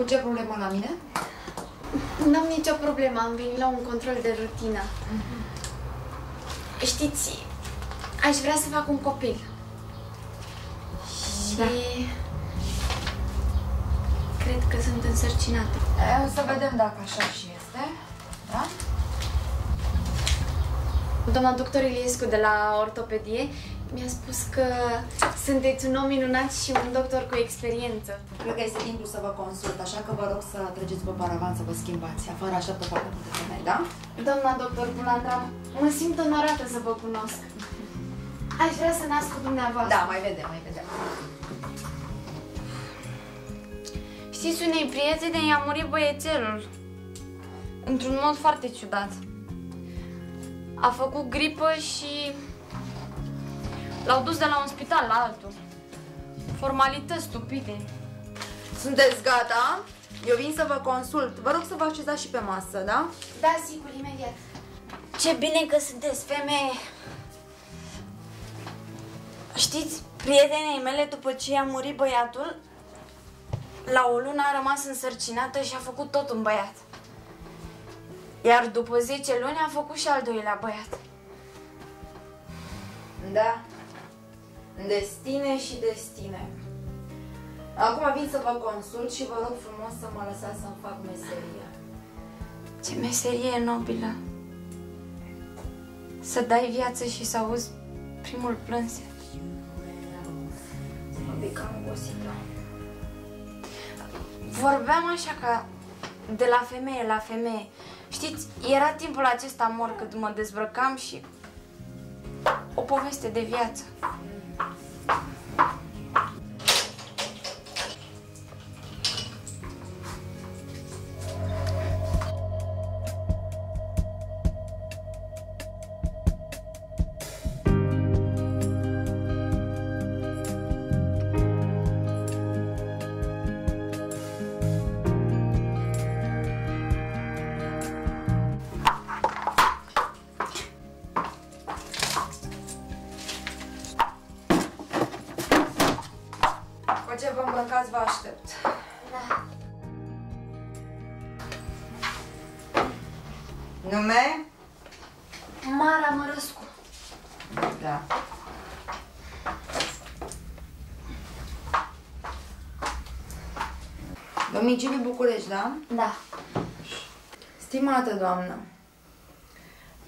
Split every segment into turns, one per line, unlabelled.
Cu ce problemă la mine?
N-am nicio problemă, am venit la un control de rutină. Știți, aș vrea să fac un copil. Și...
Da.
Cred că sunt însărcinată.
E, o să vedem dacă așa și este. Da?
Doamna doctor Iliescu de la ortopedie mi-a spus că sunteți un om minunat și un doctor cu experiență.
Cred că este timpul să vă consult, așa că vă rog să treceți pe paravan să vă schimbați. Afară așteaptă foarte multe femei, da?
Doamna doctor Bulandra, mă simt onorată să vă cunosc. Aș vrea să nasc cu dumneavoastră.
Da, mai vedem, mai vedem.
Știți, unei prietene i-a murit băiețelul. Într-un mod foarte ciudat. A făcut gripă și l-au dus de la un spital la altul. Formalități stupide.
Sunteți gata? Eu vin să vă consult. Vă rog să vă așezați și pe masă, da?
Da, sigur, imediat. Ce bine că sunteți femeie. Știți, prietenei mele, după ce i-a murit băiatul, la o lună a rămas însărcinată și a făcut tot un băiat. Iar după 10 luni a făcut și al doilea băiat.
Da. Destine și destine. Acum vin să vă consult și vă rog frumos să mă lăsați să-mi fac meseria.
Ce meserie nobilă. Să dai viață și să auzi primul plânse.
Mă pic cam obosită.
Vorbeam așa ca de la femeie la femeie. Știți, era timpul acesta mor când mă dezbrăcam și o poveste de viață.
Nume?
Mara Mărăscu.
Da. Domiciliu București, da?
Da.
Stimată doamnă,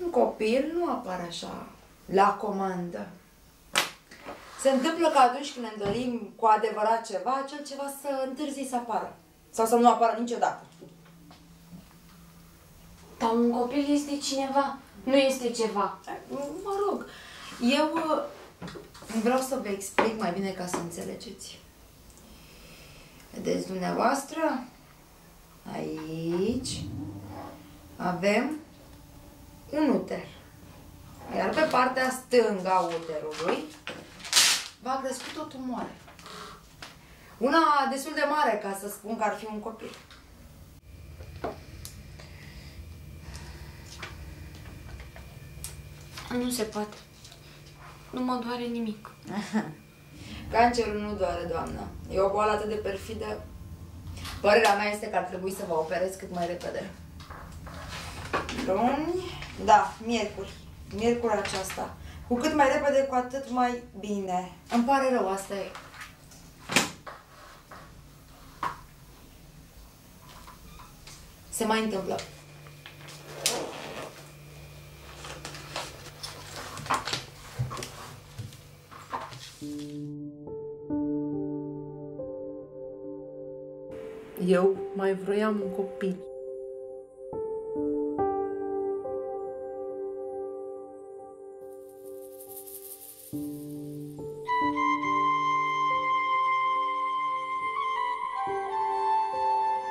un copil nu apare așa la comandă. Se întâmplă că atunci când ne dorim cu adevărat ceva, acel ceva să întârzi să apară. Sau să nu apară niciodată.
Dar un copil este cineva, nu este ceva.
Mă rog, eu uh, vreau să vă explic mai bine ca să înțelegeți. Vedeți dumneavoastră? Aici avem un uter. Iar pe partea stângă a uterului va crescut o tumoare. Una destul de mare ca să spun că ar fi un copil.
Nu se poate. Nu mă doare nimic.
Cancerul nu doare, doamnă. E o boală atât de perfidă. Părerea mea este că ar trebui să vă operez cât mai repede. Luni? Da, miercuri. Miercuri aceasta. Cu cât mai repede, cu atât mai bine. Îmi pare rău, asta e. Se mai întâmplă.
Eu mai vroiam un copil.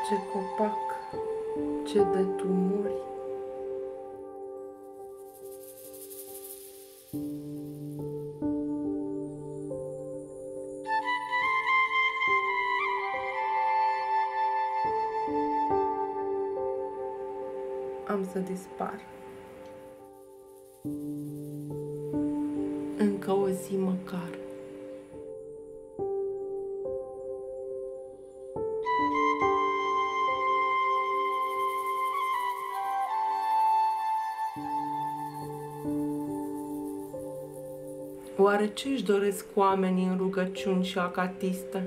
Ce copac, ce de tumori. am să dispar. Încă o zi măcar. Oare ce își doresc oamenii în rugăciuni și acatiste?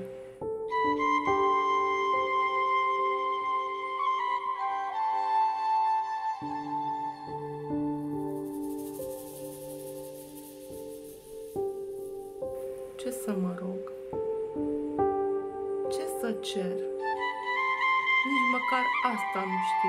Măcar asta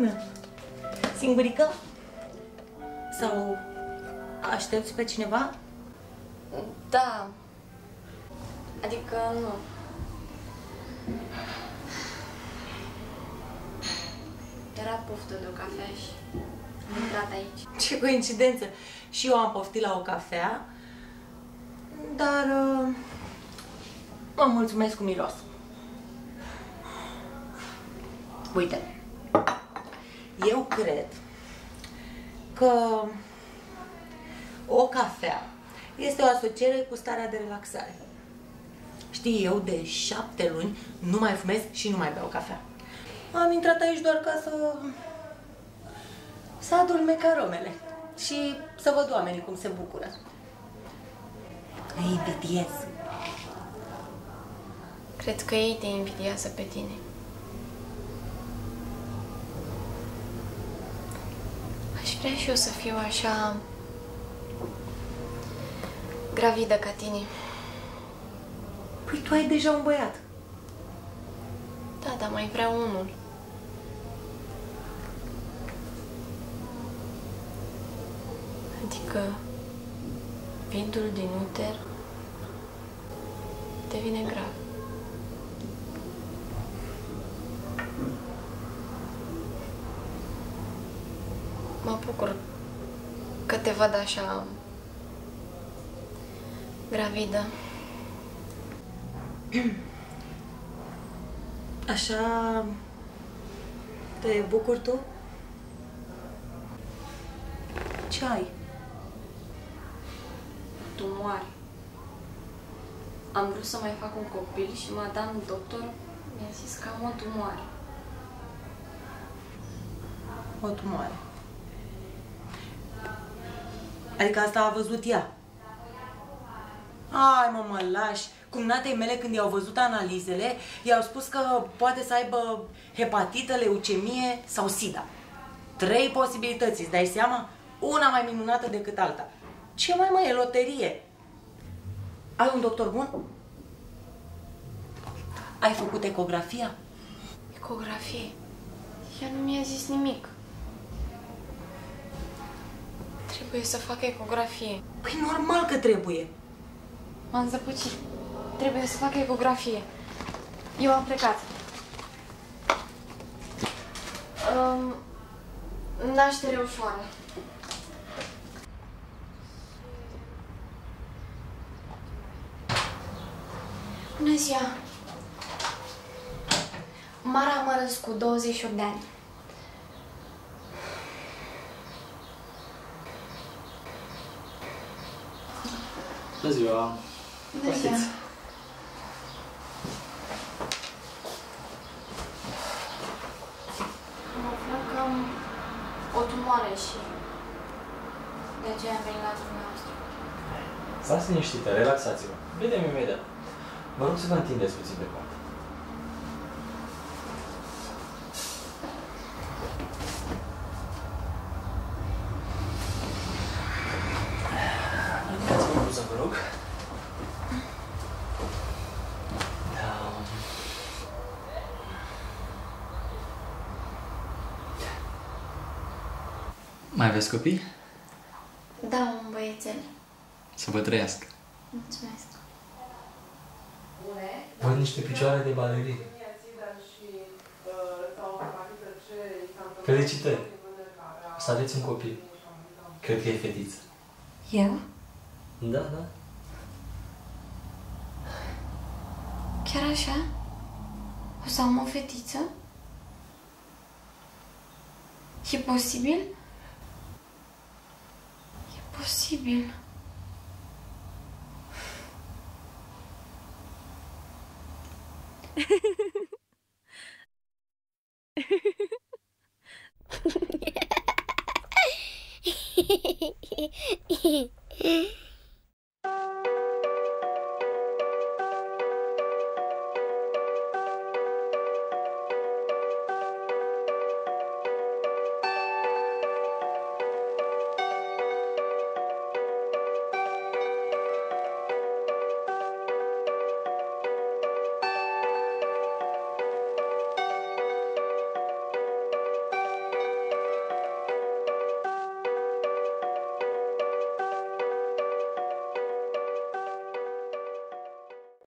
nu știu.
Bună, doamnă! Singurică? Sau aștepți pe cineva?
Da. Adică nu. Era poftă de o cafea și am intrat aici.
Ce coincidență! Și eu am poftit la o cafea, dar uh, mă mulțumesc cu miros. Uite, eu cred că o cafea este o asociere cu starea de relaxare. Știi, eu de șapte luni nu mai fumez și nu mai beau cafea. Am intrat aici doar ca să... să adun mecaromele și să văd oamenii cum se bucură. Îi invidiez.
Cred că ei te invidiază pe tine. Vrea și eu să fiu așa... gravidă ca tine.
Păi tu ai deja un băiat.
Da, dar mai vreau unul. Adică vidul din uter devine grav. Mă bucur că te văd așa gravidă.
Așa te bucuri tu? Ce ai?
tumoare. Am vrut să mai fac un copil și madame doctor mi-a zis că am o tumoare.
O tumoare. Adică asta a văzut ea. Ai, mă, mă lași. Cumnatei mele, când i-au văzut analizele, i-au spus că poate să aibă hepatită, leucemie sau sida. Trei posibilități, îți dai seama? Una mai minunată decât alta. Ce mai mai e loterie? Ai un doctor bun? Ai făcut ecografia?
Ecografie. Ea nu mi-a zis nimic. Trebuie să fac ecografie.
Păi normal că trebuie.
M-am zăpăcit. Trebuie să fac ecografie. Eu am plecat. Um, naștere ușoară. Bună ziua! Mara Mărăscu, 28 de ani.
Bună ziua!
Bună ziua! Am aflat că am o tumoare și de aceea am venit la dumneavoastră.
Stați liniștită, relaxați-vă. Vedem imediat. Vă rog să vă întindeți puțin pe pat. Mai aveți copii?
Da, un băiețel.
Să vă trăiască.
Mulțumesc.
Văd niște picioare de balerină. Felicitări! O să aveți un copil. Cred că e fetiță.
Eu?
Da, da.
Chiar așa? O să am o fetiță? E posibil? E posibil.
Hehehehe